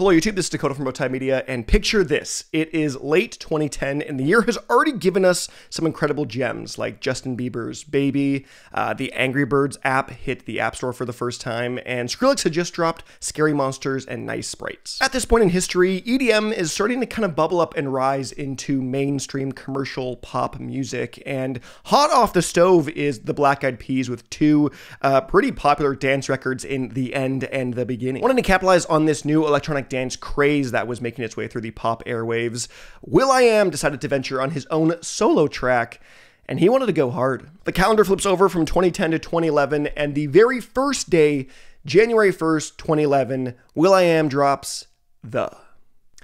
Hello YouTube, this is Dakota from Bowtied Media, and picture this. It is late 2010, and the year has already given us some incredible gems, like Justin Bieber's Baby, uh, the Angry Birds app hit the App Store for the first time, and Skrillex had just dropped Scary Monsters and Nice Sprites. At this point in history, EDM is starting to kind of bubble up and rise into mainstream commercial pop music, and hot off the stove is the Black Eyed Peas with two uh, pretty popular dance records in the end and the beginning. Wanting to capitalize on this new electronic dance craze that was making its way through the pop airwaves, will.i.am decided to venture on his own solo track and he wanted to go hard. The calendar flips over from 2010 to 2011, and the very first day, January 1st, 2011, will.i.am drops The.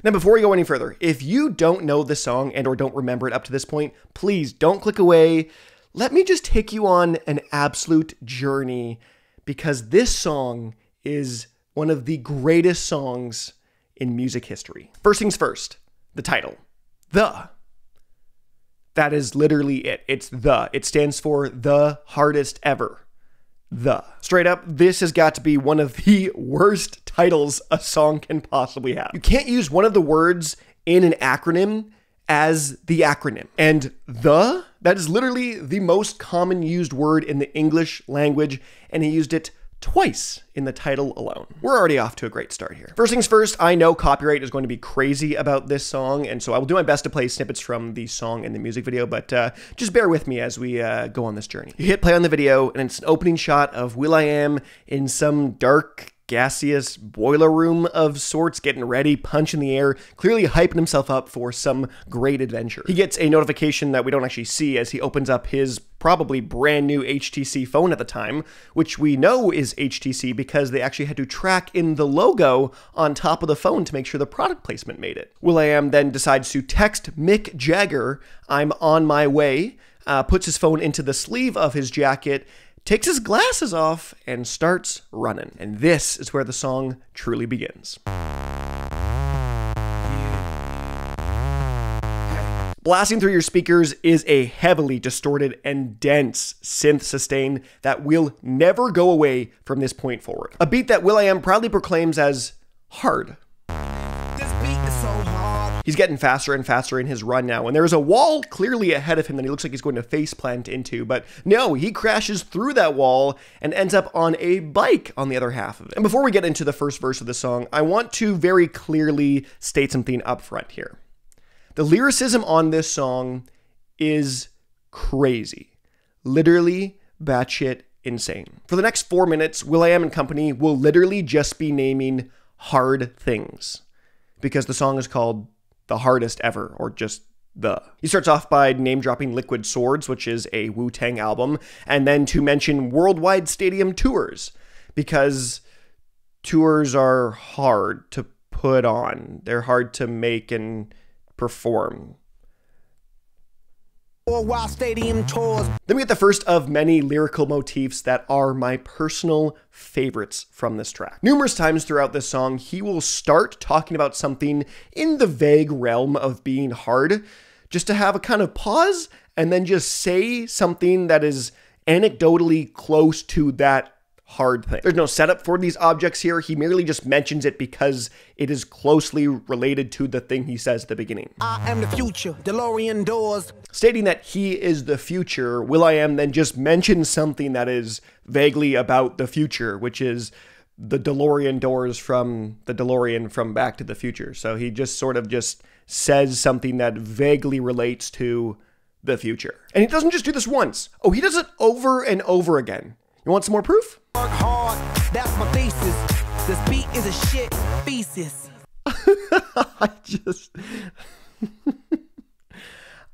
Now, before we go any further, if you don't know the song and or don't remember it up to this point, please don't click away. Let me just take you on an absolute journey because this song is one of the greatest songs in music history. First things first, the title, The. That is literally it. It's the. It stands for the hardest ever. The. Straight up, this has got to be one of the worst titles a song can possibly have. You can't use one of the words in an acronym as the acronym. And the, that is literally the most common used word in the English language, and he used it twice in the title alone. We're already off to a great start here. First things first, I know copyright is going to be crazy about this song, and so I will do my best to play snippets from the song and the music video, but uh, just bear with me as we uh, go on this journey. You hit play on the video, and it's an opening shot of will.i.am in some dark gaseous boiler room of sorts, getting ready, punch in the air, clearly hyping himself up for some great adventure. He gets a notification that we don't actually see as he opens up his probably brand new HTC phone at the time, which we know is HTC because they actually had to track in the logo on top of the phone to make sure the product placement made it. will.i.am then decides to text Mick Jagger, I'm on my way, uh, puts his phone into the sleeve of his jacket, takes his glasses off, and starts running. And this is where the song truly begins. Blasting through your speakers is a heavily distorted and dense synth sustain that will never go away from this point forward. A beat that will.i.am proudly proclaims as hard. He's getting faster and faster in his run now, and there's a wall clearly ahead of him that he looks like he's going to face plant into, but no, he crashes through that wall and ends up on a bike on the other half of it. And before we get into the first verse of the song, I want to very clearly state something up front here. The lyricism on this song is crazy. Literally batshit insane. For the next four minutes, will.i.am and company will literally just be naming hard things because the song is called the hardest ever, or just the. He starts off by name dropping Liquid Swords, which is a Wu Tang album, and then to mention worldwide stadium tours, because tours are hard to put on, they're hard to make and perform. While stadium tours. Then we get the first of many lyrical motifs that are my personal favorites from this track. Numerous times throughout this song, he will start talking about something in the vague realm of being hard, just to have a kind of pause and then just say something that is anecdotally close to that hard thing. There's no setup for these objects here. He merely just mentions it because it is closely related to the thing he says at the beginning. I am the future, DeLorean doors. Stating that he is the future, will.i.am then just mention something that is vaguely about the future, which is the DeLorean doors from the DeLorean from Back to the Future. So he just sort of just says something that vaguely relates to the future. And he doesn't just do this once. Oh, he does it over and over again. You want some more proof? Work hard, that's my thesis. This beat is a shit thesis. I just.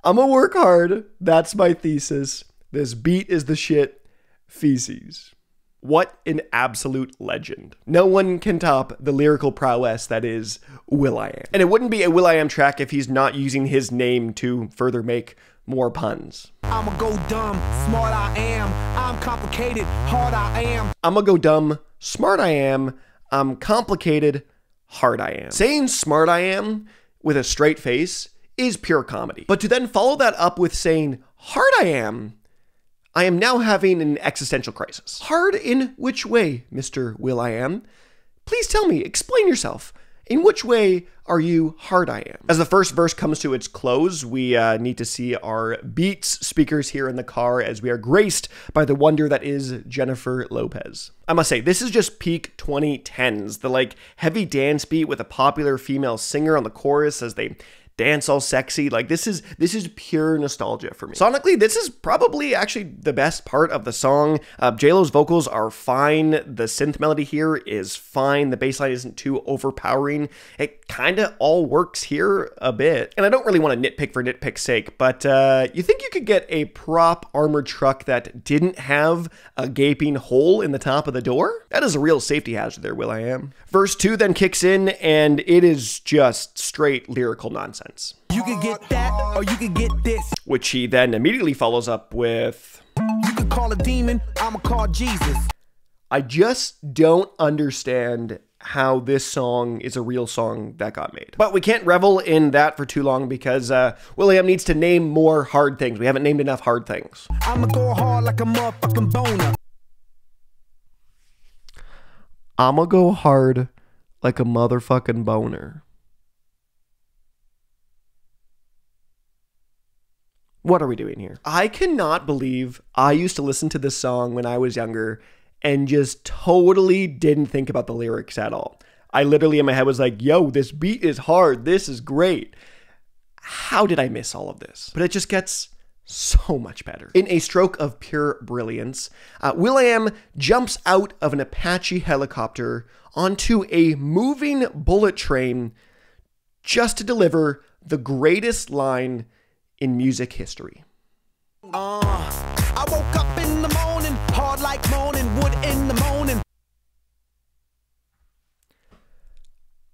I'm gonna work hard. That's my thesis. This beat is the shit feces. What an absolute legend. No one can top the lyrical prowess that is will.i.am. And it wouldn't be a will.i.am track if he's not using his name to further make more puns. I'ma go dumb, smart I am. I'm complicated, hard I am. I'm gonna go dumb, smart I am, I'm complicated, hard I am. Saying smart I am with a straight face is pure comedy. But to then follow that up with saying hard I am, I am now having an existential crisis. Hard in which way, Mr. will.i.am? Please tell me, explain yourself. In which way are you hard I am? As the first verse comes to its close, we uh, need to see our Beats speakers here in the car as we are graced by the wonder that is Jennifer Lopez. I must say, this is just peak 2010s. The like heavy dance beat with a popular female singer on the chorus as they dance all sexy. Like this is this is pure nostalgia for me. Sonically, this is probably actually the best part of the song. Uh, JLo's vocals are fine. The synth melody here is fine. The bass line isn't too overpowering. It kind of all works here a bit. And I don't really want to nitpick for nitpick's sake, but uh, you think you could get a prop armored truck that didn't have a gaping hole in the top of the door? That is a real safety hazard there, will.i.am. Verse 2 then kicks in, and it is just straight lyrical nonsense. You could get that, or you could get this. Which he then immediately follows up with You could call a demon, I'ma call Jesus. I just don't understand how this song is a real song that got made. But we can't revel in that for too long because uh, will.i.am needs to name more hard things. We haven't named enough hard things. I'ma go hard like a motherfucking boner. I'ma go hard like a motherfucking boner. What are we doing here? I cannot believe I used to listen to this song when I was younger and just totally didn't think about the lyrics at all. I literally in my head was like, yo, this beat is hard. This is great. How did I miss all of this? But it just gets so much better. In a stroke of pure brilliance, uh, will.i.am jumps out of an Apache helicopter onto a moving bullet train just to deliver the greatest line in music history. Uh, I woke up in the morning, hard like morning, wood in the morning.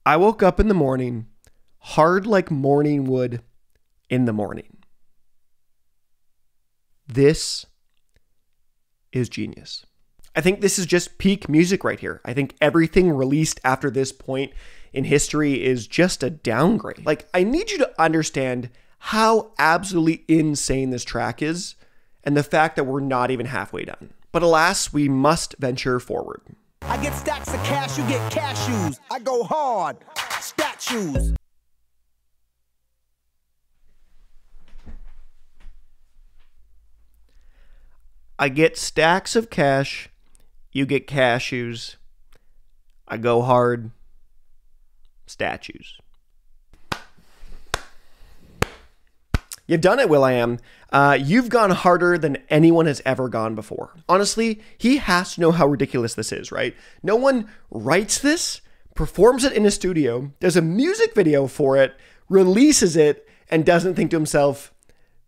I woke up in the morning, hard like morning wood in the morning. This is genius. I think this is just peak music right here. I think everything released after this point in history is just a downgrade. Like, I need you to understand how absolutely insane this track is and the fact that we're not even halfway done. But alas, we must venture forward. I get stacks of cash, you get cashews. I go hard, statues. I get stacks of cash, you get cashews. I go hard, statues. You've done it, Will. will.i.am. Uh, you've gone harder than anyone has ever gone before. Honestly, he has to know how ridiculous this is, right? No one writes this, performs it in a studio, does a music video for it, releases it, and doesn't think to himself,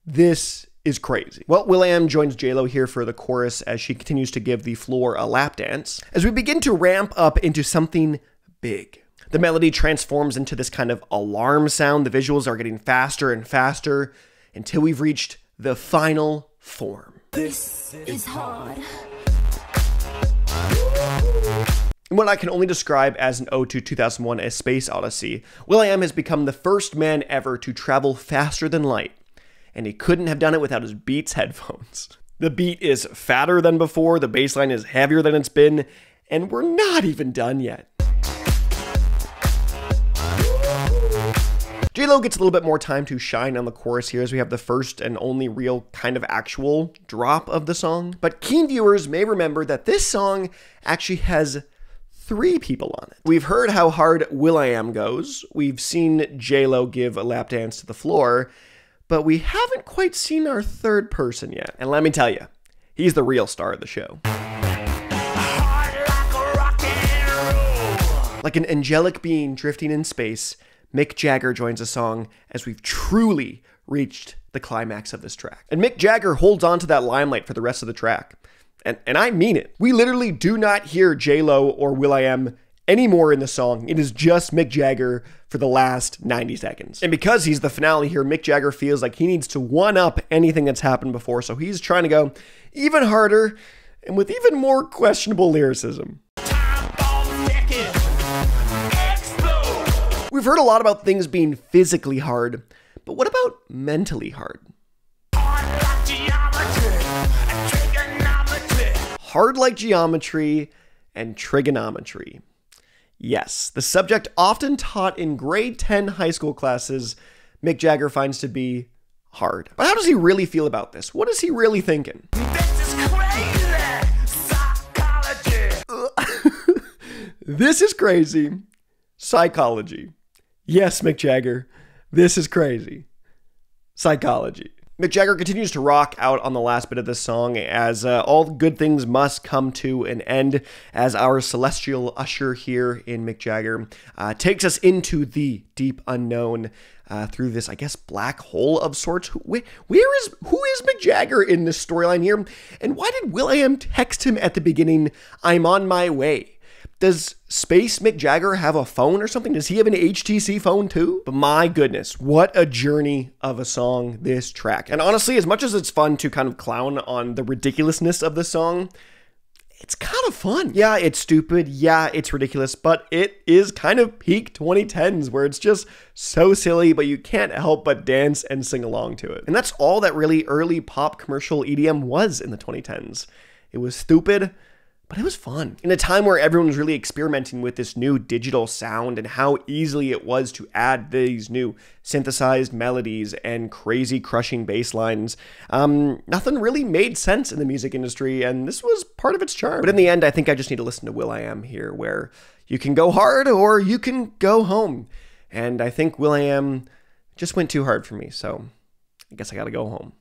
this is crazy. Well, will.i.am joins JLo here for the chorus as she continues to give the floor a lap dance. As we begin to ramp up into something big. The melody transforms into this kind of alarm sound. The visuals are getting faster and faster until we've reached the final form. This is hard. In what I can only describe as an ode to 2001 A Space Odyssey, will.i.am has become the first man ever to travel faster than light, and he couldn't have done it without his Beats headphones. The beat is fatter than before, the bass line is heavier than it's been, and we're not even done yet. JLo gets a little bit more time to shine on the chorus here as we have the first and only real kind of actual drop of the song. But keen viewers may remember that this song actually has three people on it. We've heard how hard will.i.am goes. We've seen JLo give a lap dance to the floor, but we haven't quite seen our third person yet. And let me tell you, he's the real star of the show. Like an angelic being drifting in space, Mick Jagger joins the song as we've truly reached the climax of this track. And Mick Jagger holds on to that limelight for the rest of the track. And, and I mean it. We literally do not hear J-Lo or will.i.am anymore in the song. It is just Mick Jagger for the last 90 seconds. And because he's the finale here, Mick Jagger feels like he needs to one up anything that's happened before. So he's trying to go even harder and with even more questionable lyricism. We've heard a lot about things being physically hard, but what about mentally hard? Hard like geometry and trigonometry. Yes, the subject often taught in grade 10 high school classes, Mick Jagger finds to be hard. But how does he really feel about this? What is he really thinking? This is crazy. Psychology. This is crazy. Psychology. Yes, Mick Jagger, this is crazy. Psychology. Mick Jagger continues to rock out on the last bit of this song as uh, all good things must come to an end as our celestial usher here in Mick Jagger uh, takes us into the deep unknown uh, through this, I guess, black hole of sorts. Who, wh- where is who is Mick Jagger in this storyline here? And why did Will.i.am text him at the beginning, "I'm on my way"? Does Space Mick Jagger have a phone or something? Does he have an HTC phone too? But my goodness, what a journey of a song this track. And honestly, as much as it's fun to kind of clown on the ridiculousness of the song, it's kind of fun. Yeah, it's stupid. Yeah, it's ridiculous, but it is kind of peak 2010s where it's just so silly, but you can't help but dance and sing along to it. And that's all that really early pop commercial EDM was in the 2010s. It was stupid, but it was fun. In a time where everyone was really experimenting with this new digital sound and how easily it was to add these new synthesized melodies and crazy crushing bass lines, um, nothing really made sense in the music industry, and this was part of its charm. But in the end, I think I just need to listen to Will.i.am here, where you can go hard or you can go home. And I think Will.i.am just went too hard for me, so I guess I gotta go home.